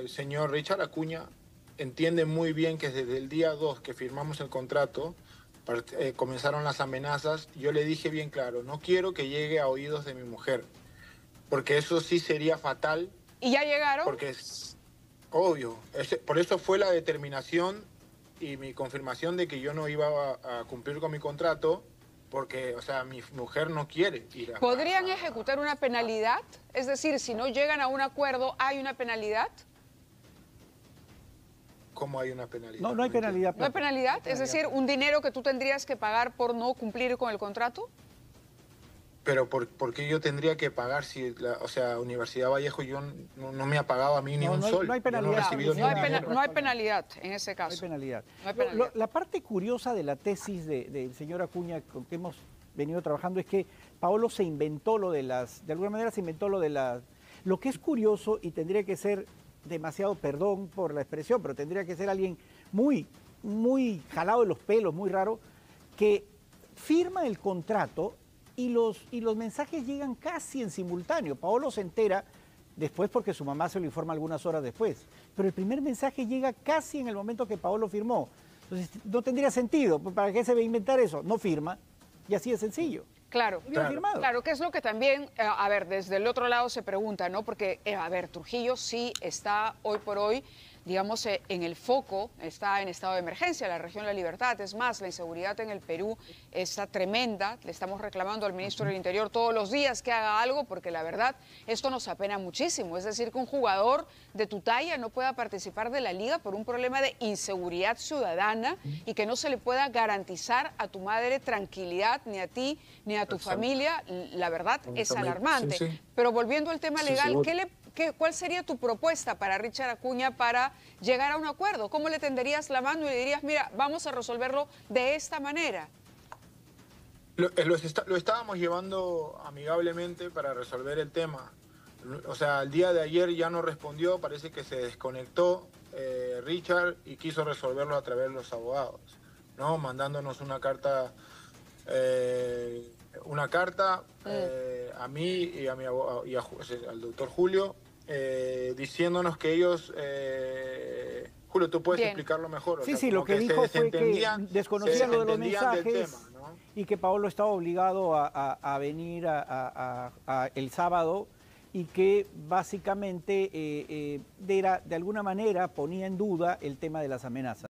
el señor Richard Acuña entiende muy bien que desde el día 2 que firmamos el contrato, eh, comenzaron las amenazas. Yo le dije bien claro, no quiero que llegue a oídos de mi mujer, porque eso sí sería fatal. ¿Y ya llegaron? Porque es obvio. por eso fue la determinación y mi confirmación de que yo no iba a, cumplir con mi contrato porque, o sea, mi mujer no quiere ir a... ¿Podrían ejecutar una penalidad? Es decir, si no llegan a un acuerdo, ¿hay una penalidad? ¿Cómo hay una penalidad? No, no hay penalidad. ¿No hay penalidad? Es decir, un dinero que tú tendrías que pagar por no cumplir con el contrato. Pero ¿por, qué yo tendría que pagar si, o sea, Universidad Vallejo yo no, me ha pagado a mí ni un sol? No hay penalidad. No, hay penalidad en ese caso. No hay penalidad. la parte curiosa de la tesis del señor Acuña con que hemos venido trabajando es que Paolo se inventó lo de las, de alguna manera se inventó lo de las, lo que es curioso y tendría que ser demasiado, perdón por la expresión, pero tendría que ser alguien muy, muy jalado de los pelos, muy raro, que firma el contrato y los, y los mensajes llegan casi en simultáneo. Paolo se entera después porque su mamá se lo informa algunas horas después, pero el primer mensaje llega casi en el momento que Paolo firmó. Entonces, no tendría sentido. ¿Para qué se va a inventar eso? No firma y así de sencillo. Claro, claro, que es lo que también, eh, a ver, desde el otro lado se pregunta, ¿no? Porque, eh, a ver, Trujillo sí está hoy por hoy digamos, eh, en el foco, está en estado de emergencia la región la libertad. Es más, la inseguridad en el Perú está tremenda. Le estamos reclamando al ministro del Interior todos los días que haga algo, porque la verdad, esto nos apena muchísimo. Es decir, que un jugador de tu talla no pueda participar de la liga por un problema de inseguridad ciudadana y que no se le pueda garantizar a tu madre tranquilidad, ni a ti, ni a tu familia, la verdad es alarmante. Pero volviendo al tema legal, ¿qué le ¿Cuál sería tu propuesta para Richard Acuña para llegar a un acuerdo? ¿Cómo le tenderías la mano y le dirías, mira, vamos a resolverlo de esta manera? Lo, eh, estábamos llevando amigablemente para resolver el tema. O sea, el día de ayer ya no respondió, parece que se desconectó eh, Richard y quiso resolverlo a través de los abogados, ¿no? Mandándonos una carta, eh, una carta mm. a mí y, a mi, y al doctor Julio eh, diciéndonos que ellos... Eh, Julio, tú puedes explicarlo mejor. sí, sí, lo que, dijo fue que desconocían lo de los mensajes y que Paolo estaba obligado a, venir el sábado y que básicamente eh, era, de alguna manera ponía en duda el tema de las amenazas.